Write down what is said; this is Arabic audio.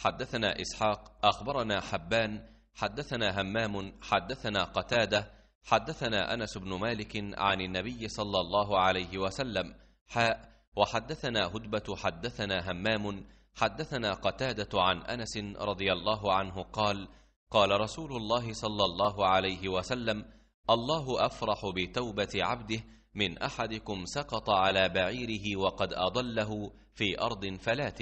حدثنا إسحاق أخبرنا حبان حدثنا همام حدثنا قتادة حدثنا أنس بن مالك عن النبي صلى الله عليه وسلم حاء وحدثنا هدبة حدثنا همام حدثنا قتادة عن أنس رضي الله عنه قال قال رسول الله صلى الله عليه وسلم الله أفرح بتوبة عبده من أحدكم سقط على بعيره وقد أضله في أرض فلات.